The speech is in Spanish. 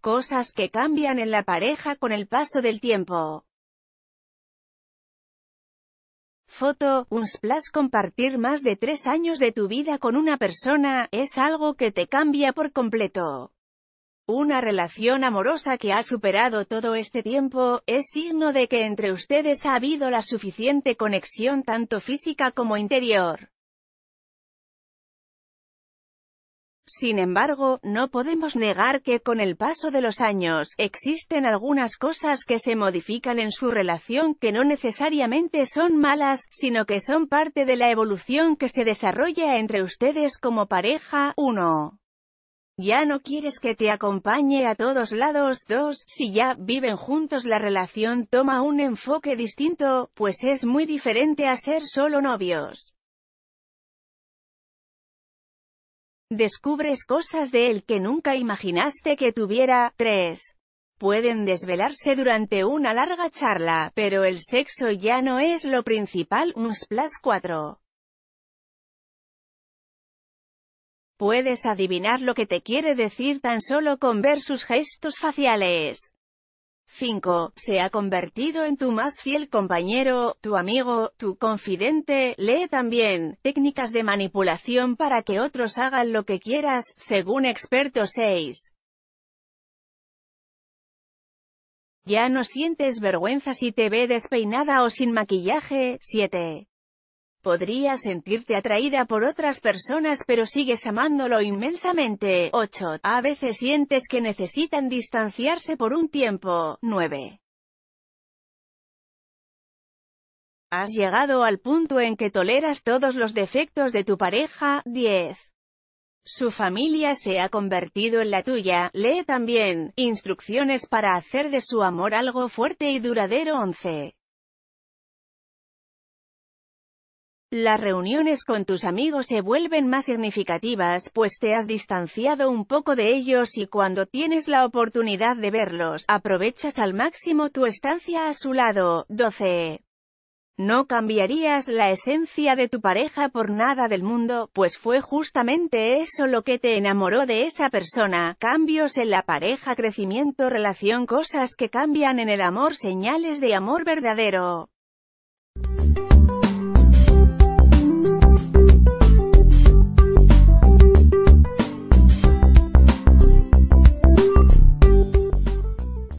Cosas que cambian en la pareja con el paso del tiempo. Foto, un splash compartir más de tres años de tu vida con una persona, es algo que te cambia por completo. Una relación amorosa que ha superado todo este tiempo, es signo de que entre ustedes ha habido la suficiente conexión tanto física como interior. Sin embargo, no podemos negar que con el paso de los años, existen algunas cosas que se modifican en su relación que no necesariamente son malas, sino que son parte de la evolución que se desarrolla entre ustedes como pareja. 1. Ya no quieres que te acompañe a todos lados. 2. Si ya viven juntos la relación toma un enfoque distinto, pues es muy diferente a ser solo novios. Descubres cosas de él que nunca imaginaste que tuviera. 3. Pueden desvelarse durante una larga charla, pero el sexo ya no es lo principal. Plus 4. Puedes adivinar lo que te quiere decir tan solo con ver sus gestos faciales. 5. Se ha convertido en tu más fiel compañero, tu amigo, tu confidente. Lee también, técnicas de manipulación para que otros hagan lo que quieras, según expertos 6. Ya no sientes vergüenza si te ve despeinada o sin maquillaje. 7. Podrías sentirte atraída por otras personas pero sigues amándolo inmensamente. 8. A veces sientes que necesitan distanciarse por un tiempo. 9. Has llegado al punto en que toleras todos los defectos de tu pareja. 10. Su familia se ha convertido en la tuya. Lee también, instrucciones para hacer de su amor algo fuerte y duradero. 11. Las reuniones con tus amigos se vuelven más significativas, pues te has distanciado un poco de ellos y cuando tienes la oportunidad de verlos, aprovechas al máximo tu estancia a su lado. 12. No cambiarías la esencia de tu pareja por nada del mundo, pues fue justamente eso lo que te enamoró de esa persona. Cambios en la pareja, crecimiento, relación, cosas que cambian en el amor, señales de amor verdadero.